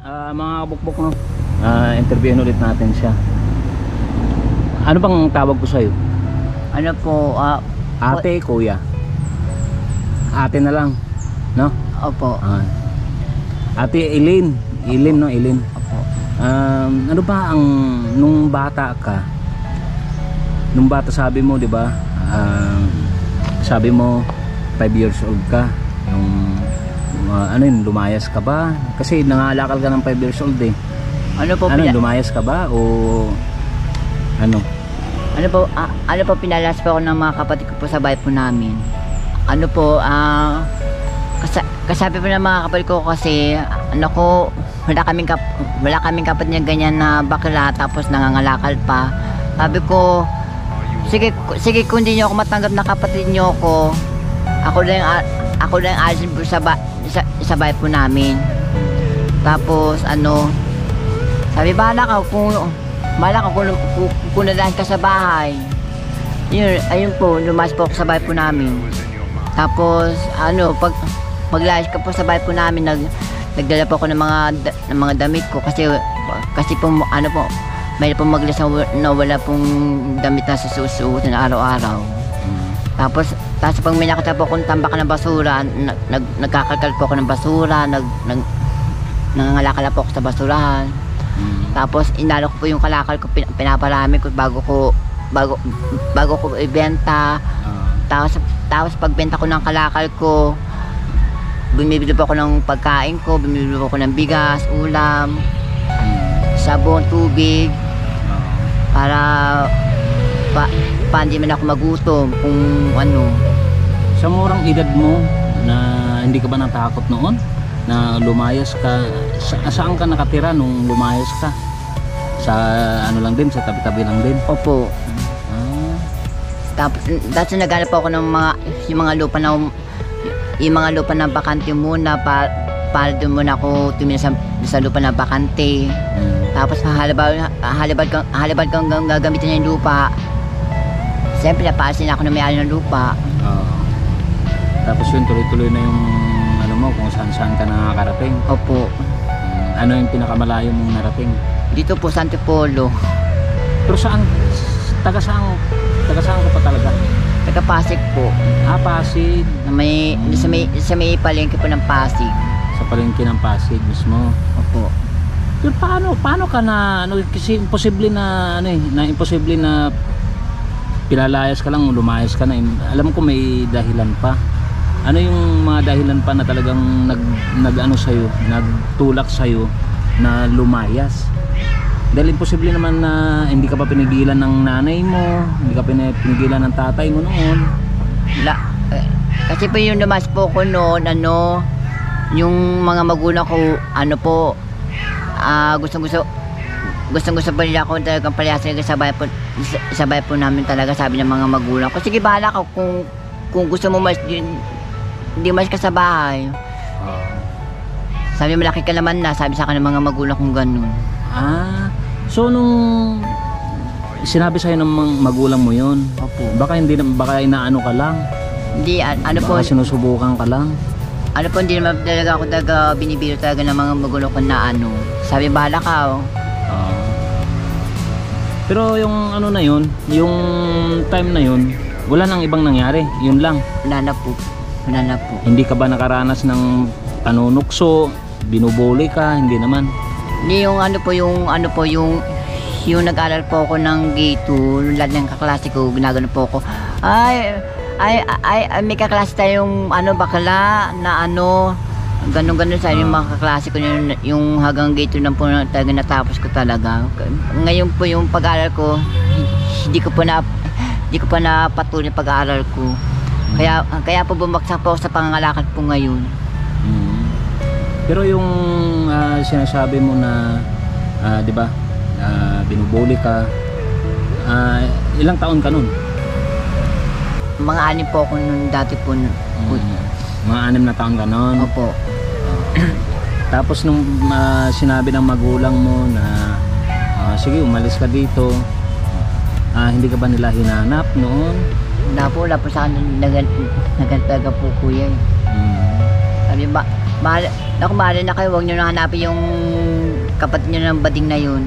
Ah, mga kabukbok no. Ah, interviewin ulit natin siya. Ano bang tawag ko sa'yo? Ano po, ah, Ate, kuya. Ate na lang. No? opo, Ah. Ate Eileen. Eileen no, Eileen. opo. Um, ano ba ang nung bata ka? Nung bata sabi mo, 'di ba? Um, sabi mo 5 years old ka. Yung uh, ano yun, lumayas ka ba? Kasi nangalakal ka ng 5 years old eh. Ano po, Ano, pina- lumayas ka ba o ano? ano po, ah, ano po pinalas po ako ng mga kapatid ko po sa bahay po namin. Ano po, ah, kasa, kasabi po ng mga kapatid ko kasi, ano ko, wala kaming, kap, wala kaming kapatid na ganyan na bakla tapos nangangalakal pa. Sabi ko, sige, sige kung hindi niyo ako matanggap na kapatid niyo ko, ako lang, a- ako lang alisin po sa, ba, sa, sa bahay po namin. Tapos, ano, sabi, bahala ka kung, bahala ka kung, kung, kung ka sa bahay. Yun, ayun po, lumas po ako sa bahay po namin. Tapos, ano, pag, paglayas ka po sa bahay po namin, nag, nagdala po ako ng mga, ng mga damit ko kasi, kasi po, ano po, may po maglas na, na wala pong damit na susuotin araw-araw. Mm. Tapos, tapos pag may nakita po akong tambak ng basura, nag, nag, nagkakalkal po ako ng basura, nag, nag, nangangalakala po ako sa basurahan. Mm. Tapos inalo ko po yung kalakal ko, pin- pinaparami ko bago ko bago bago ko ibenta. Ah. Tapos tapos pagbenta ko ng kalakal ko, bumibili po ako ng pagkain ko, bumibili po ako ng bigas, ulam, Mm. sabon, tubig Ah. para pa, pa hindi man ako magutom kung ano. Sa murang edad mo na hindi ka ba natakot noon na lumayas ka sa, saan ka nakatira nung lumayas ka? Sa ano lang din, sa tabi-tabi lang din. Opo. Ah. Tapos, tapos naghanap ako ng mga, yung mga lupa na, yung mga lupa na bakante muna, pa, para doon muna ako tumingin sa, sa lupa na bakante. Mm. Tapos halibad, halibad kang, halibad kang gagamitin niya yung lupa. Siyempre, napasin ako ng may-ari ng lupa. Tapos yun, tuloy-tuloy na yung ano mo, kung saan-saan ka nakakarating. Opo. Mm, Ano yung pinakamalayo mong narating? Dito po, sa Antipolo. Pero saan? Taga saan? Taga saan ka pa talaga? Taga Pasig po. Ah, Pasig. Na may, sa may, sa may palengke po ng Pasig. Sa palengke ng Pasig mismo. Opo. Pero paano, paano ka na, ano, kasi imposible na, ano eh, na imposible na pinalayas ka lang, lumayas ka na. Alam ko may dahilan pa. Ano yung mga dahilan pa na talagang nag, nag ano sa'yo, nagtulak sa'yo na lumayas? Dahil imposible naman na hindi ka pa pinigilan ng nanay mo, hindi ka pini- pinigilan ng tatay mo noon. La, eh, kasi po yung lumas po ko noon, ano, yung mga magulang ko, ano po, ah gusto gusto gusto gusto pa nila ako talagang palayasin sa bahay po sa bahay po namin talaga sabi ng mga magulang ko sige bahala ka kung kung gusto mo mas hindi mas ka sa bahay sabi malaki ka naman na sabi sa akin ng mga magulang kong ganun Ah, so nung sinabi sa'yo ng mga magulang mo yon opo baka hindi na, baka inaano ka lang, hindi a- ano po baka sinusubukan ka lang. ano po hindi naman talaga ako talaga binibiro talaga ng mga magulang ko na ano sabi bahala ka oh. Ah. pero yung ano na yun, yung time na yun, wala nang ibang nangyari. Yun lang. wala na po wala na po Hindi ka ba nakaranas ng panunukso, binubuli ka, hindi naman. Hindi yung ano po yung ano po yung yung nag-aral po ako ng grade 2, lahat ng kaklase ko, ginagano po ako. Ay, ay, ay, ay, may kaklase tayong ano, bakla na ano, ganun-ganun sa yung mga kaklase ko yung, yung hanggang grade 2 na po talaga natapos ko talaga. Ngayon po yung pag-aaral ko, hindi ko po na hindi ko pa napatuloy pag-aaral ko. Kaya kaya po bumagsak po ako sa pangangalakad po ngayon. Mm. Pero yung ah, sinasabi mo na, ah, di ba, ah, binubuli ka, ah, ilang taon ka nun? Mga anim po ako nung dati po. po Mm. Mga anim na taon ka nun. Opo. Tapos nung ah, sinabi ng magulang mo na ah, sige umalis ka dito, ah, hindi ka ba nila hinanap noon? Wala po, wala po sa akin nagan, nagan talaga po kuya eh. Mm. Sabi ba, mahal, Naku, mahal na kayo, huwag nyo na hanapin yung kapatid nyo ng bading na yun.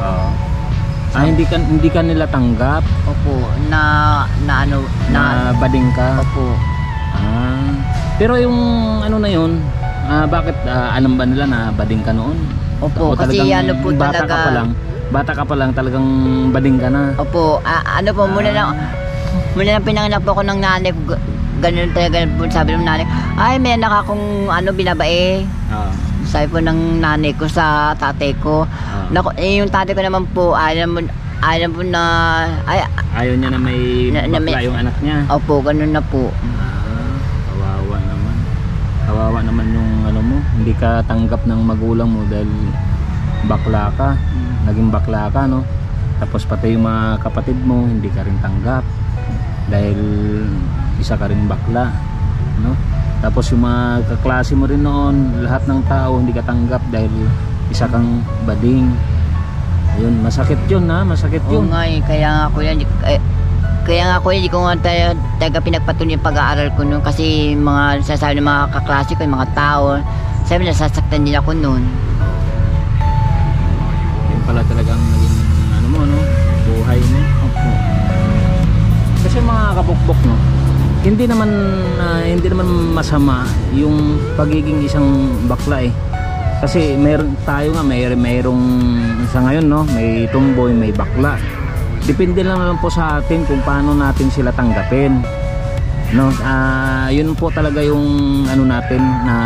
Oo. Ah, hindi ka hindi ka nila tanggap Opo, na, na ano, na na, bading ka. opo. Ah. Pero yung ano na yun, ah, bakit ah, alam ba nila na bading ka noon? Opo, O kasi talagang ano po bata talaga. ka pa lang. Bata ka pa lang talagang bading ka na. Opo, ah, ano po, muna lang, muna lang pinanganak po ako ng nanay Ganun talaga po sabi ng nanay. Ay, may anak akong ano, binabae. Ah. Sabi po ng nanay ko sa tatay ko. ah. Naku, eh, yung tatay ko naman po, alam mo, alam po na, ay, Ayaw niya na may Na- na may- yung anak niya. opo, ganun na po. Ah, kawawa naman. Kawawa naman yung ano mo, hindi ka tanggap ng magulang mo dahil bakla ka. Naging bakla ka, no? Tapos pati yung mga kapatid mo, hindi ka rin tanggap dahil isa ka rin bakla, no? Tapos yung mga kaklase mo rin noon, lahat ng tao hindi ka tanggap dahil isa kang bading. Ayun, masakit yun ha, masakit Oo yun. nga eh, kaya nga ko yan, eh, kaya nga ko yan, di ko nga tayo, taga pinagpatuloy yung pag-aaral ko noon kasi mga sasabi ng mga kaklase ko, yung mga tao, sabi na sasaktan nila ko noon. Yun pala talagang naging Kasi mga kabukbok no, hindi naman ah, hindi naman masama yung pagiging isang bakla eh. Kasi meron tayo nga may mayroong sa ngayon no, may tumboy, may bakla. Depende lang naman po sa atin kung paano natin sila tanggapin. No, ah yun po talaga yung ano natin na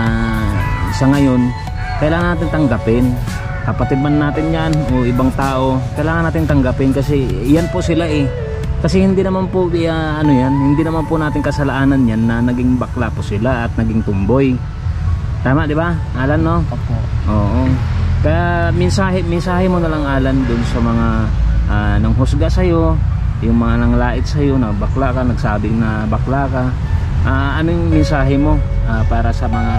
sa ngayon kailangan natin tanggapin. Kapatid man natin yan o ibang tao, kailangan natin tanggapin kasi yan po sila eh. Kasi hindi naman po ah, ano yan, hindi naman po natin kasalanan yan na naging bakla po sila at naging tumboy. Tama, di ba? Alan, no? Opo. Oo. Kaya mensahe, mensahe mo na lang Alan dun sa mga ah, nang husga sa yung mga nang lait sa na bakla ka, nagsabing na bakla ka. Ah, ano yung mensahe mo ah, para sa mga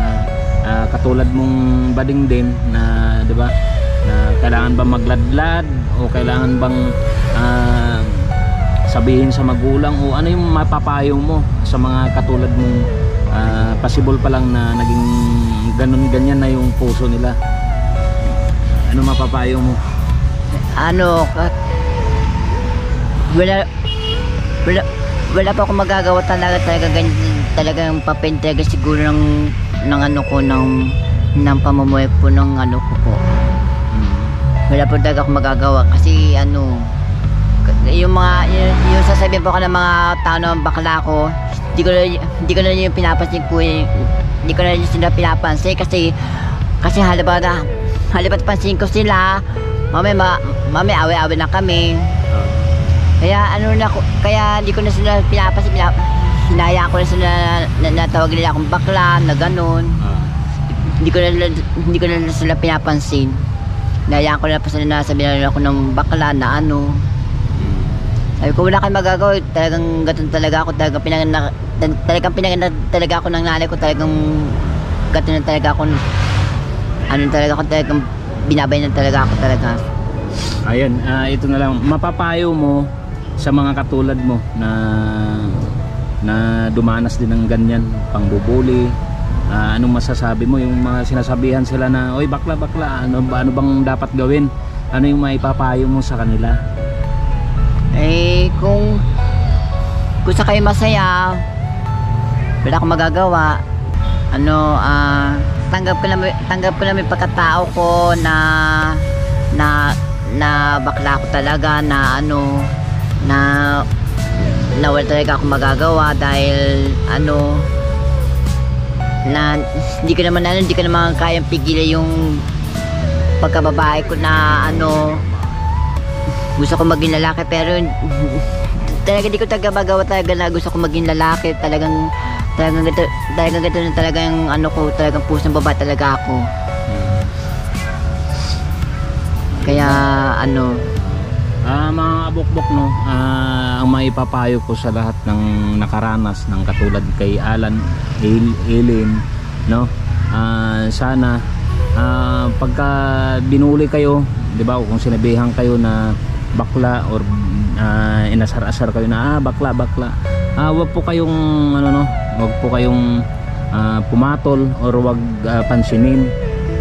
ah, katulad mong bading din na 'di ba? Na kailangan ba magladlad o kailangan bang ah, sabihin sa magulang o ano yung mapapayo mo sa mga katulad mong ah, possible pa lang na naging ganun ganyan na yung puso nila ano mapapayo mo Ano, ka- wala, wala, wala pa akong magagawa talaga talaga ganyan, talagang papel talaga siguro ng, ng ano ko, ng, ng pamumuhay po ng ano ko po. Hmm. Wala po talaga akong magagawa kasi ano, yung mga, yung, yung sasabihin po ko ng mga tao na bakla ko, hindi ko na, hindi ko na yung pinapansin ko eh. Hindi ko na yung sila pinapansin kasi, kasi halabat na, halabat pansin ko sila, mamay, ma, mamay away-away na kami. Kaya ano na kaya hindi ko na sila pinapansin, pinap, hinayaan ko na sila na, na, natawag nila akong bakla, na ganun. Hindi ko na hindi ko na sila pinapansin. Hinayaan ko na pa sila na sabihin nila ako ng bakla na ano. Sabi ko wala kang magagawa, talagang ganun talaga ako, talagang pinanganak, tal- talagang pinanganak talaga ako ng nanay ko, talagang ganun na talaga ako, ano talaga ako, talagang binabay na talaga ako talaga. Ayun, ah, ito na lang mapapayo mo sa mga katulad mo na na dumanas din ng ganyan, pangbubuli. Ah, anong masasabi mo yung mga sinasabihan sila na, "Oy, bakla bakla, ano ba ano bang dapat gawin?" Ano yung maipapayo mo sa kanila? Kung kung sa kayo masaya, wala akong magagawa. Ano, ah, tanggap ko naman tanggap ko naman yung pagkatao ko na na na bakla ko talaga na ano na na wala talaga akong magagawa dahil ano na hindi ko naman ano, hindi ko naman kayang pigilan yung pagkababae ko na ano gusto ko maging lalaki pero talaga di ko talaga magawa talaga na gusto ko maging lalaki talagang talagang ganito talagang ganito na talagang ano ko talagang puso ng babae talaga ako kaya ano Ah, mga abukbok no, ah, ang maipapayo ko sa lahat ng nakaranas ng katulad kay Alan, El, Ellen, no? Ah, sana ah, pagka binuli kayo, 'di ba? Kung sinabihan kayo na bakla or ah, inasar-asar kayo na ah, bakla, bakla. Ah, wag po kayong ano no, wag po kayong ah, pumatol or wag ah, pansinin.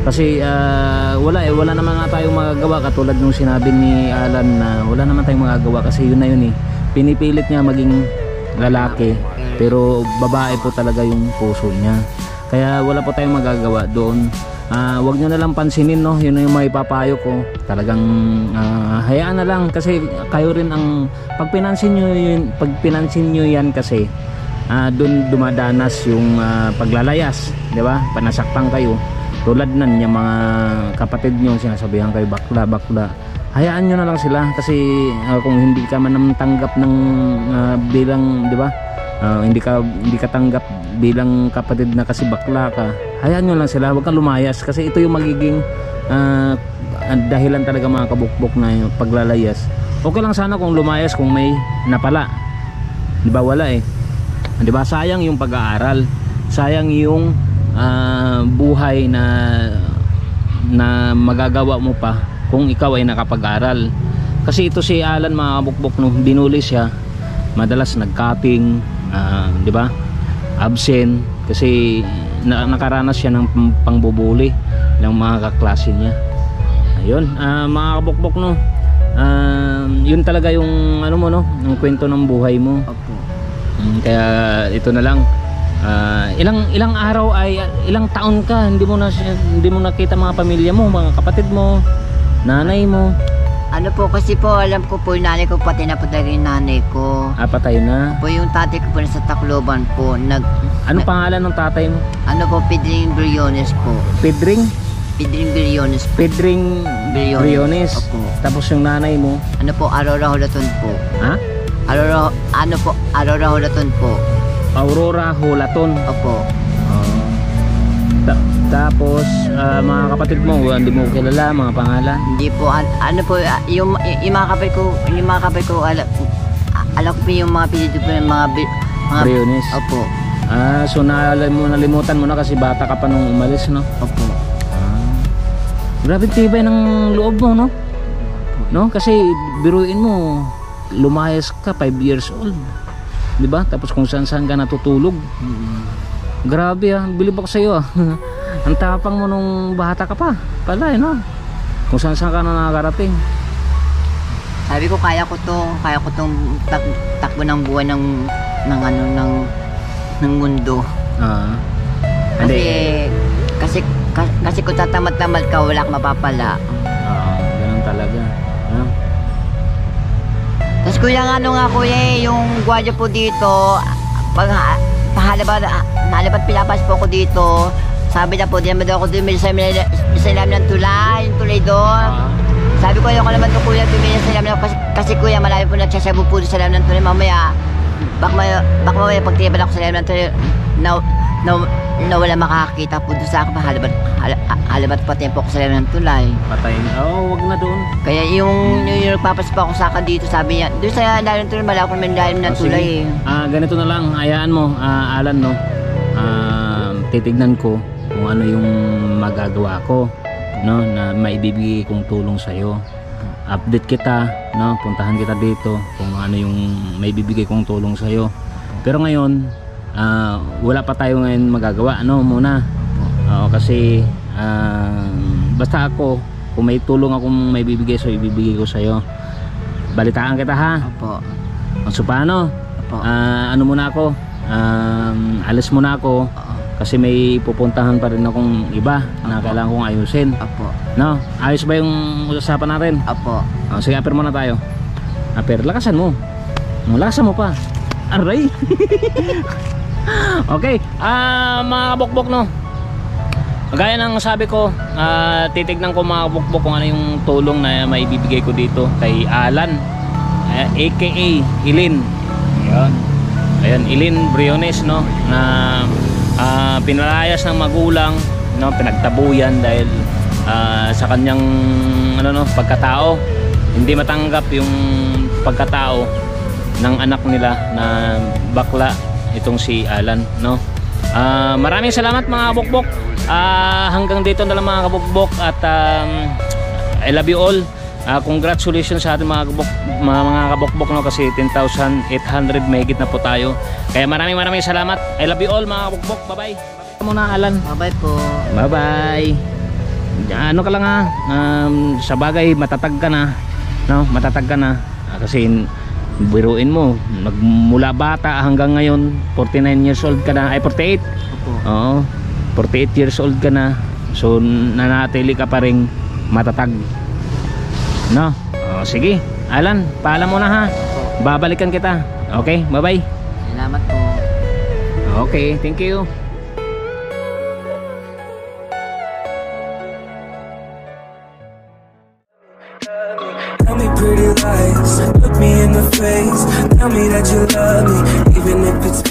Kasi ah, wala eh wala naman nga tayong magagawa. Katulad nung sinabi ni Alan na wala naman tayong magagawa kasi yun na yun eh. Pinipilit niya maging lalaki pero babae po talaga yung puso niya kaya wala po tayong magagawa doon. Ah, wag nyo na lang pansinin no? Yun yung may papayo ko. Talagang ah, hayaan na lang kasi kayo rin ang pag pinansin nyo yun pag pinansin nyo yan kasi ah, doon dumadanas yung ah, paglalayas di ba? Panasaktan kayo tulad nan yung mga kapatid nyo sinasabihan kayo bakla bakla. Hayaan nyo na lang sila kasi ah, kung hindi ka man tanggap ng ah, bilang di ba Ah, hindi ka hindi ka tanggap bilang kapatid na kasi bakla ka. Hayaan nyo lang sila huwag kang lumayas kasi ito yung magiging ah, dahilan talaga mga kabukbok na yung paglalayas. Okay lang sana kung lumayas kung may napala. Di ba wala eh. Di ba? Sayang yung pag-aaral. Sayang yung ah, buhay na na magagawa mo pa kung ikaw ay nakapag-aral. Kasi ito si Alan mga kabukbok nung binuli siya. Madalas nag-cutting ah, di ba? Absent. Kasi na, nakaranas siya ng pang- pangbubuli ng mga kaklase niya. Ayun. Ah, mga kabukbok no? Ah, yun talaga yung ano mo no? Yung kwento ng buhay mo. Opo. Mm, kaya ito na lang. Ah, ilang ilang araw ay ilang taon ka hindi mo na hindi mo nakita mga pamilya mo mga kapatid mo nanay mo Ano po kasi po, alam ko po yung nanay ko pati na po talaga yung nanay ko. apatay na Po yung tatay ko po nasa Tacloban po, nag, ano pangalan ng tatay mo ano po, Pedring Briones po. Pedring Pedring Briones po. Pedring Briones. Briones Opo. tapos yung nanay mo Ano po, Aurora Hulaton po. ha Aurora, ano po, Aurora Hulaton po. Aurora Hulaton Opo. Ah. Ta- tapos ah, mga kapatid mo hindi mo kilala mga pangalan Hindi po, an- ano po, ah, yung, yung mga kapay ko, yung mga kapay ko, alam, alam ko po yung mga pinito po yung mga, mga Briones Opo, ah so naalam mo nalimutan mo na kasi bata ka pa nung umalis no opo. Ah. Grabe tibay ng loob mo, no? No? Kasi biruin mo, lumayas ka 5 years old. 'Di ba? Tapos kung saan saan ka natutulog. Grabe ah, bilib ako sa iyo ah. Ang tapang mo nung bata ka pa. Pala eh, no? Kung saan saan ka na nakakarating. Sabi ko, kaya ko to, kaya ko tong tak, takbo ng buhay ng, ng ano, ng, ng mundo. Ah. Kasi, Hindi. kasi, kasi, kasi kung tatamad-tamad ka, wala kang mapapala. Ah, ganun talaga. Ah. Tapos kuya nga ano nga kuya eh, yung gwardiya po dito, pag pahalabat, nalabat pinapas po ako dito, sabi na po, di naman daw ako dumili sa, sa ilalim ng tulay, yung tulay doon. Ah. Sabi ko, ayoko naman to kuya, tumingin sa ilalim ng kasi, kasi kuya, marami po nagsasabu po sa ilalim ng tulay. Mamaya, baka mamaya, baka mamaya pag tinabal ako sa ilalim ng tulay, na, na, na wala makakakita po doon sa akin, halabat, hal- halabat pati po ako sa ilalim ng tulay. Patay na. Oo, wag na doon. Kaya yung, yung, yung nagpapaspa ako sa akin dito, sabi niya, doon sa ilalim ng tulay, malayo ko naman ilalim ng Oh, tulay. Ah, ganito na lang, hayaan mo, ah, Alan, no. Ah, titignan ko kung ano yung magagawa ko, no, na maibibigay kong tulong sa iyo. Update kita, no, puntahan kita dito kung ano yung maibibigay kong tulong sa iyo. Pero ngayon, ah, wala pa tayo ngayon magagawa, no, muna. Oo, kasi ah, basta ako, kung may tulong akong maibibigay so ibibigay ko sa iyo. Balitaan kita ha. Opo. So paano? Opo. Ah, ano muna ako? Um, alis muna ako Oo. kasi may pupuntahan pa rin akong iba na kailangan kong ayusin. Opo. No? Ayos ba yung usapan natin? Opo. Oh, sige, aper muna tayo. Aper, lakasan mo. Oh, Lakasan mo pa. Aray! okay, ah mga kabukbok no. Gaya ng sabi ko, ah, titignan ko mga kabukbok kung ano yung tulong na maibibigay ko dito kay Alan, ah, aka Ilin. Ayun. Ayun, Ilin Briones no? Na ah, pinalayas ng magulang no? Pinagtabuyan dahil ah, sa kanyang ano no? Pagkatao. Hindi matanggap yung pagkatao ng anak nila na bakla itong si Alan no? Ah, maraming salamat mga kabukbok. Ah, hanggang dito na lang mga kabukbok. At um, I love you all Ah, congratulations sa ating mga kabuk mga, mga kabukbok no kasi 10,800 mahigit na po tayo kaya maraming maraming salamat I love you all mga kabukbok bye bye, bye, -bye. muna Alan. Bye-bye po. Bye-bye. Ano ka lang ha, um, sa bagay matatag ka na. No, matatag ka na. Ah, kasi biruin mo, nagmula bata hanggang ngayon, 49 years old ka na, ay 48. Opo. Oo, 48 years old ka na. So, nanatili ka pa rin matatag. No? Oh, sige. Alan, paalam mo na ha. Babalikan kita. Okay, bye-bye. Salamat po. Okay, thank you. Tell me pretty lies, look me in the face. Tell me that you love me, even if it's.